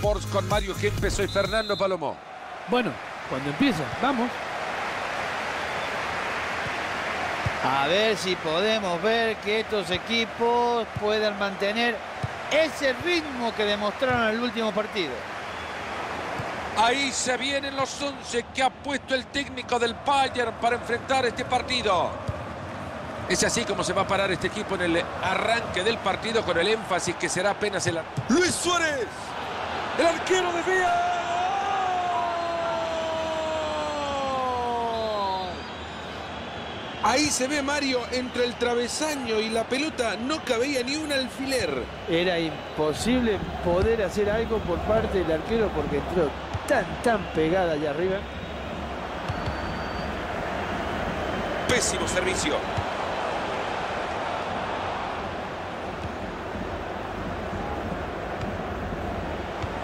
Sports con Mario Kempes. Soy Fernando Palomo. Bueno, cuando empieza, vamos. A ver si podemos ver que estos equipos puedan mantener ese ritmo que demostraron en el último partido. Ahí se vienen los 11 que ha puesto el técnico del Bayern para enfrentar este partido. Es así como se va a parar este equipo en el arranque del partido con el énfasis que será apenas el... Luis Suárez, el arquero de Vía. Ahí se ve Mario entre el travesaño y la pelota no cabía ni un alfiler. Era imposible poder hacer algo por parte del arquero porque entró tan, tan pegada allá arriba. Pésimo servicio.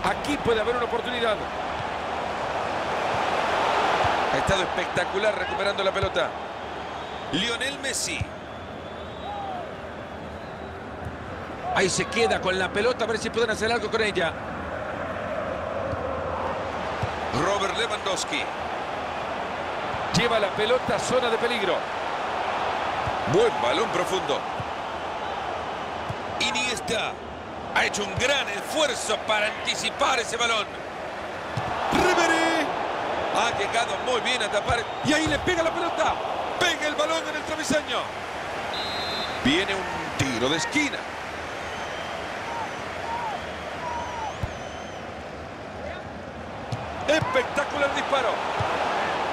Aquí puede haber una oportunidad. Ha estado espectacular recuperando la pelota. Lionel Messi. Ahí se queda con la pelota, a ver si pueden hacer algo con ella. Robert Lewandowski. Lleva la pelota a zona de peligro. Buen balón profundo. Iniesta. Ha hecho un gran esfuerzo para anticipar ese balón. Ribery. Ha llegado muy bien a tapar. Y ahí le pega la pelota. Pega el balón en el travesaño. Viene un tiro de esquina. Espectacular disparo.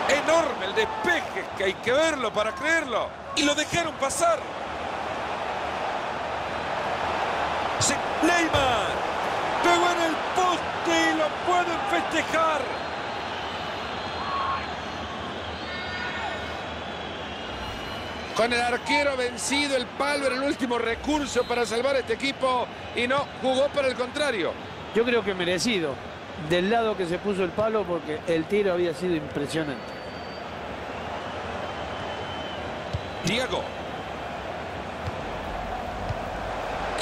Enorme el despeje, que hay que verlo para creerlo. Y lo dejaron pasar. Se... Neymar. Pegó en el poste y lo pueden festejar. Con el arquero vencido, el palo era el último recurso para salvar a este equipo y no jugó para el contrario. Yo creo que merecido del lado que se puso el palo porque el tiro había sido impresionante. Diego.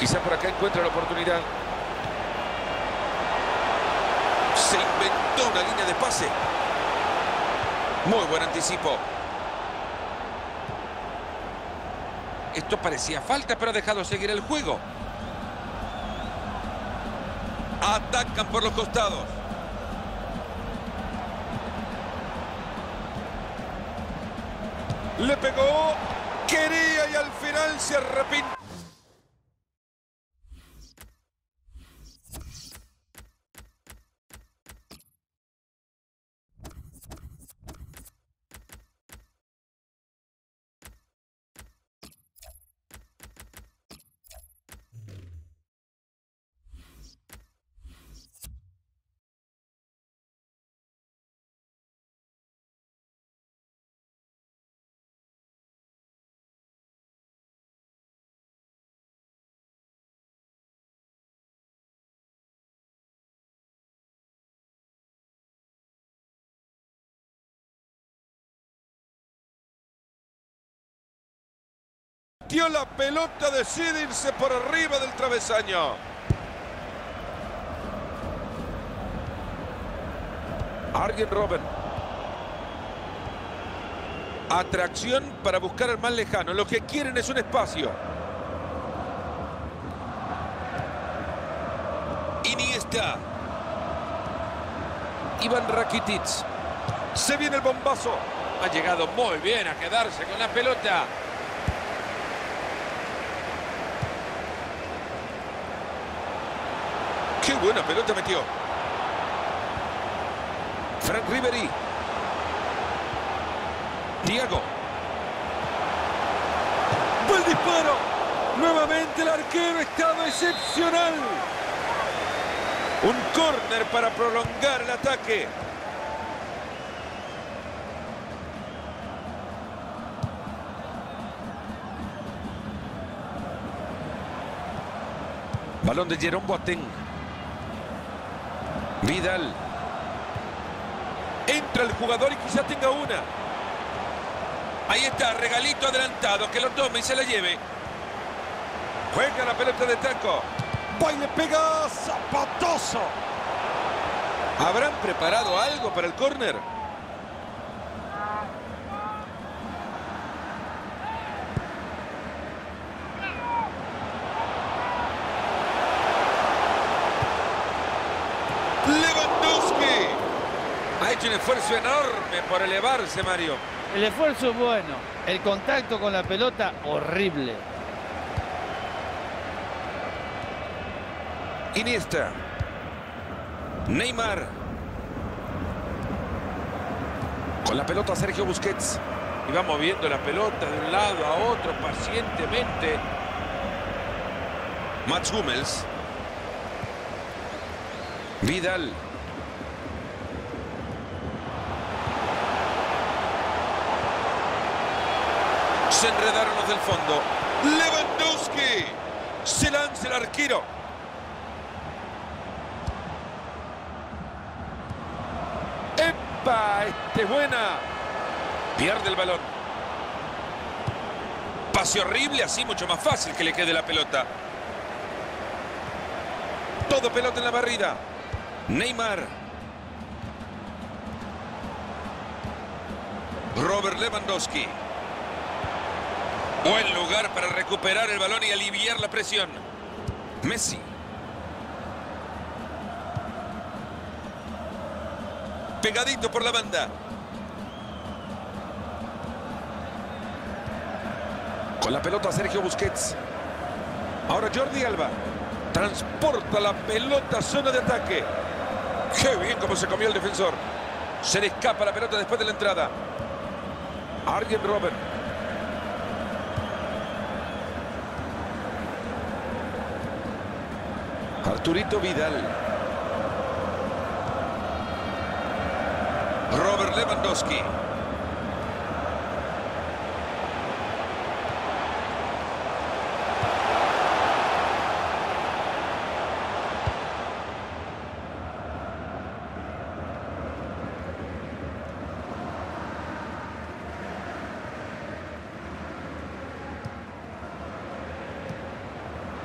Quizá por acá encuentra la oportunidad. Se inventó una línea de pase. Muy buen anticipo. Esto parecía falta, pero ha dejado seguir el juego. Atacan por los costados. Le pegó. Quería y al final se arrepintió. Metió la pelota, decide irse por arriba del travesaño. Arjen Robben. Atracción para buscar al más lejano. Lo que quieren es un espacio. Iniesta. Iván Rakitic. Se viene el bombazo. Ha llegado muy bien a quedarse con la pelota. Buena pelota metió. Frank Ribery. Diego. Buen disparo. Nuevamente el arquero estado excepcional. Un córner para prolongar el ataque. Balón de Jerome Boateng. Vidal. Entra el jugador y quizá tenga una. Ahí está, regalito adelantado, que lo tome y se la lleve. Juega la pelota de taco. Va y le pega zapatoso. ¿Habrán preparado algo para el córner? Lewandowski ha hecho un esfuerzo enorme por elevarse, Mario. El esfuerzo es bueno, el contacto con la pelota horrible. Iniesta. Neymar. Con la pelota Sergio Busquets. Y va moviendo la pelota de un lado a otro pacientemente. Mats Hummels. Vidal. Se enredaron los del fondo. Lewandowski. Se lanza el arquero. ¡Epa! Este es buena. Pierde el balón. Pase horrible, así mucho más fácil que le quede la pelota. Todo pelota en la barrida. Neymar. Robert Lewandowski. Buen lugar para recuperar el balón y aliviar la presión. Messi. Pegadito por la banda. Con la pelota Sergio Busquets. Ahora Jordi Alba. Transporta la pelota a zona de ataque. Qué bien como se comió el defensor. Se le escapa la pelota después de la entrada. Arjen Robert. Arturito Vidal. Robert Lewandowski.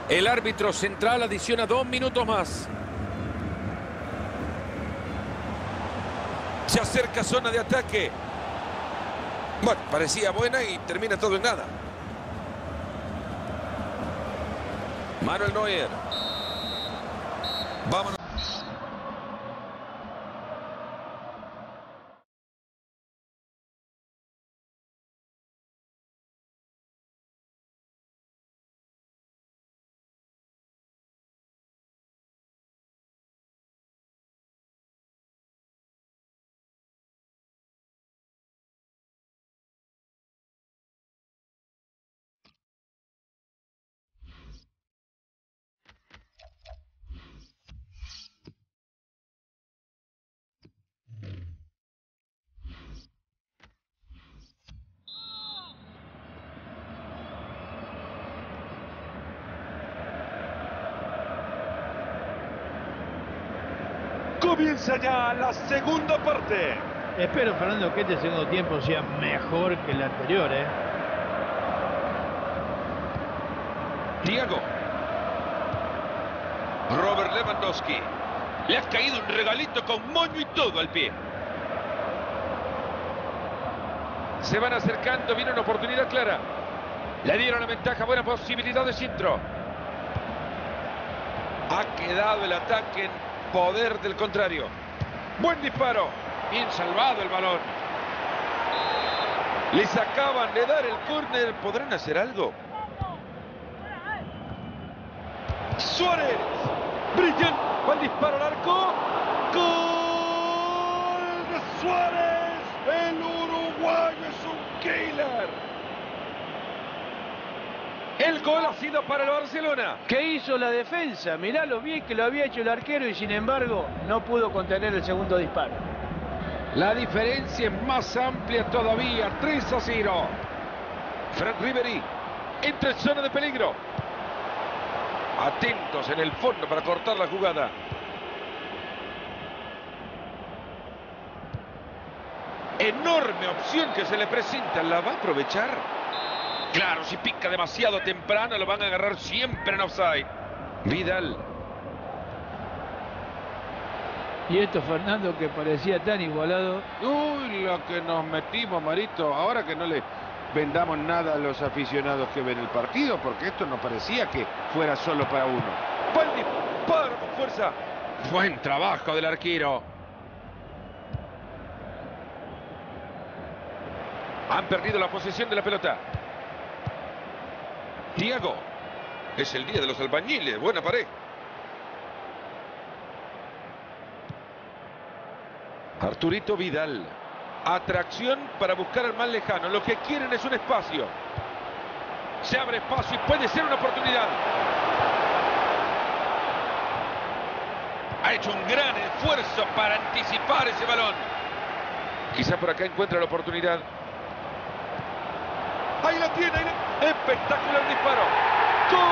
El árbitro central adiciona dos minutos más. Se acerca zona de ataque. Bueno, parecía buena y termina todo en nada. Manuel Neuer. Vámonos. Comienza ya la segunda parte. Espero, Fernando, que este segundo tiempo sea mejor que el anterior, ¿eh? Diego. Robert Lewandowski. Le ha caído un regalito con moño y todo al pie. Se van acercando, viene una oportunidad clara. Le dieron la ventaja, buena posibilidad de Cintro. Ha quedado el ataque en poder del contrario. Buen disparo. Bien salvado el balón. Les acaban de dar el córner. ¿Podrán hacer algo? Suárez. Brillan. Buen disparo al arco. Gol de Suárez. El uruguayo es un killer. El gol ha sido para el Barcelona. ¿Qué hizo la defensa? Mirá lo bien que lo había hecho el arquero y sin embargo no pudo contener el segundo disparo. La diferencia es más amplia todavía. 3 a 0. Frank Ribery. Entra en zona de peligro. Atentos en el fondo para cortar la jugada. Enorme opción que se le presenta. ¿La va a aprovechar? Claro, si pica demasiado temprano lo van a agarrar siempre en offside. Vidal. Y esto, Fernando, que parecía tan igualado. Uy, lo que nos metimos, Marito. Ahora que no le vendamos nada a los aficionados que ven el partido, porque esto no parecía que fuera solo para uno. Buen disparo con fuerza. Buen trabajo del arquero. Han perdido la posesión de la pelota. Tiago. Es el día de los albañiles. Buena pared. Arturito Vidal. Atracción para buscar al más lejano. Lo que quieren es un espacio. Se abre espacio y puede ser una oportunidad. Ha hecho un gran esfuerzo para anticipar ese balón. Quizá por acá encuentra la oportunidad. Ahí la tiene. Ahí la... Espectacular disparo. ¡Gol!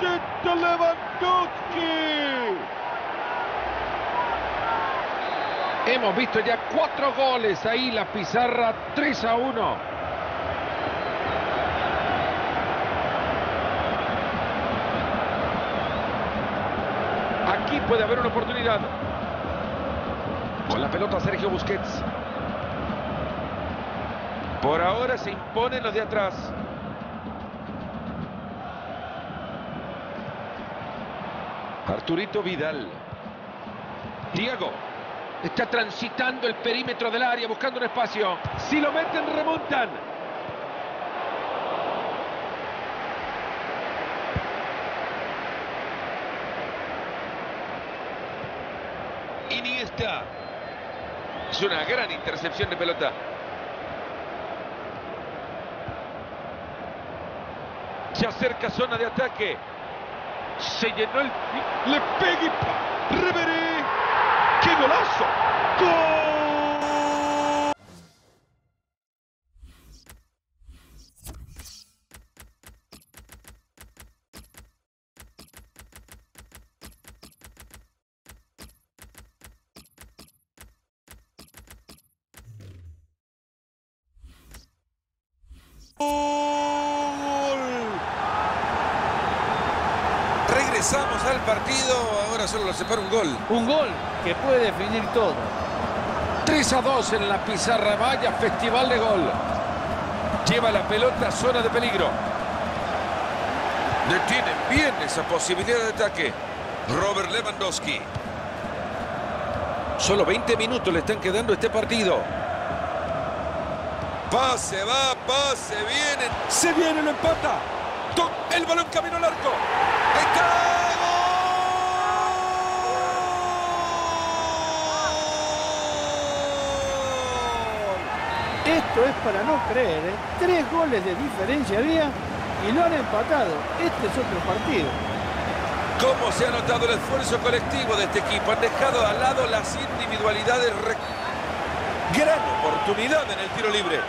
¡Tito Lewandowski! Hemos visto ya cuatro goles ahí, la pizarra 3 a 1. Aquí puede haber una oportunidad. Con la pelota Sergio Busquets. Por ahora se imponen los de atrás. Arturito Vidal. Diego. Está transitando el perímetro del área buscando un espacio. Si lo meten, remontan. Iniesta. Es una gran intercepción de pelota. Se acerca zona de ataque. Se llenó el... Le pega y... ¡Reveré! ¡Qué golazo! ¡Gol! Regresamos al partido, ahora solo lo separa un gol. Un gol que puede definir todo. 3 a 2 en la pizarra. Vaya festival de gol. Lleva la pelota a zona de peligro. Detienen bien esa posibilidad de ataque. Robert Lewandowski. Solo 20 minutos le están quedando a este partido. Pase, va, pase, viene. Se viene, lo empata. To- El balón camino al arco. ¡Ahí está! Esto es para no creer. ¿eh? Tres goles de diferencia había y lo han empatado. Este es otro partido. ¿Cómo se ha notado el esfuerzo colectivo de este equipo? Han dejado al lado las individualidades. re- Gran oportunidad en el tiro libre.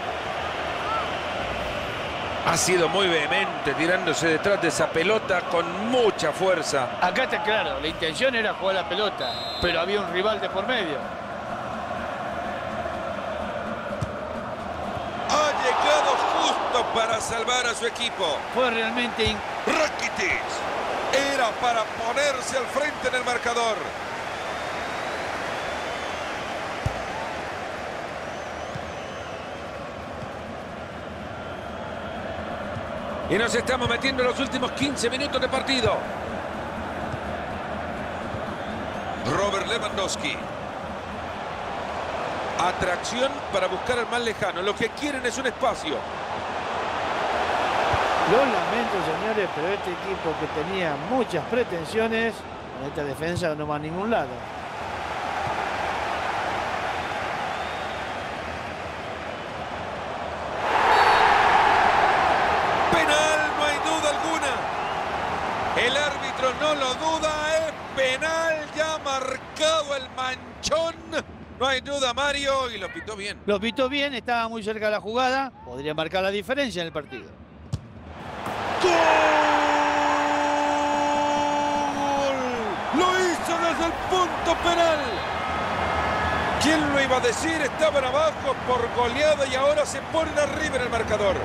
Ha sido muy vehemente tirándose detrás de esa pelota con mucha fuerza. Acá está claro, la intención era jugar la pelota, pero había un rival de por medio. Para salvar a su equipo. Fue realmente in- Rakitic era para ponerse al frente en el marcador. Y nos estamos metiendo en los últimos 15 minutos de partido. Robert Lewandowski. Atracción para buscar al más lejano. Lo que quieren es un espacio. Lo lamento, señores, pero este equipo que tenía muchas pretensiones, con esta defensa no va a ningún lado. Penal, no hay duda alguna. El árbitro no lo duda, es penal ya marcado el manchón. No hay duda, Mario, y lo pitó bien. Lo pitó bien, estaba muy cerca de la jugada, podría marcar la diferencia en el partido. ¡Gol! Lo hizo desde el punto penal. ¿Quién lo iba a decir? Estaban abajo por goleada y ahora se ponen arriba en el marcador.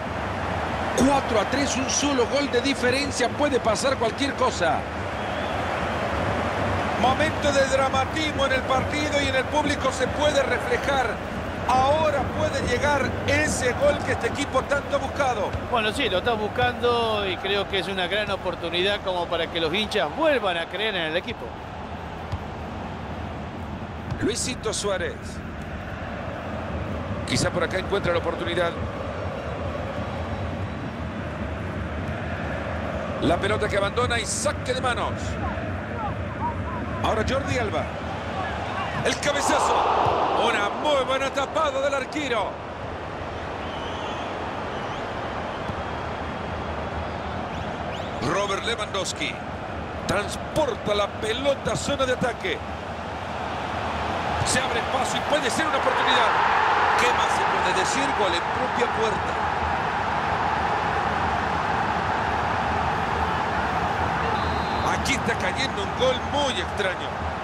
4 a 3, un solo gol de diferencia. Puede pasar cualquier cosa. Momento de dramatismo en el partido y en el público se puede reflejar. Ahora puede llegar ese gol que este equipo tanto ha buscado. Bueno, sí, lo está buscando y creo que es una gran oportunidad como para que los hinchas vuelvan a creer en el equipo. Luisito Suárez. Quizá por acá encuentra la oportunidad. La pelota que abandona y saque de manos. Ahora Jordi Alba. El cabezazo. Una muy buena tapada del arquero. Robert Lewandowski. Transporta la pelota a zona de ataque. Se abre espacio y puede ser una oportunidad. ¿Qué más se puede decir? Gol en propia puerta. Aquí está cayendo un gol muy extraño.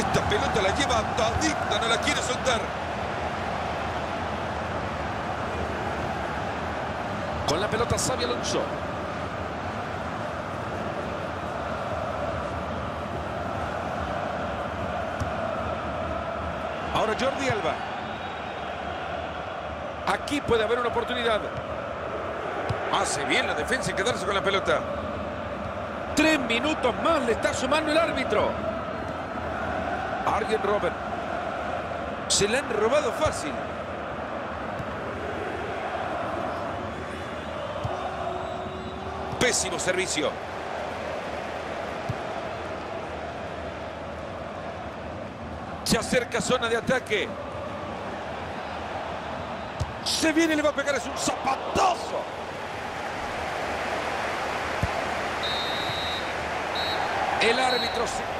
Esta pelota la lleva atadita, no la quiere soltar. Con la pelota Xavi Alonso. Ahora Jordi Alba. Aquí puede haber una oportunidad. Hace bien la defensa y quedarse con la pelota. Tres minutos más le está sumando el árbitro. Robert. Se le han robado fácil. Pésimo servicio. Se acerca zona de ataque. Se viene, le va a pegar, es un zapatazo. El árbitro se...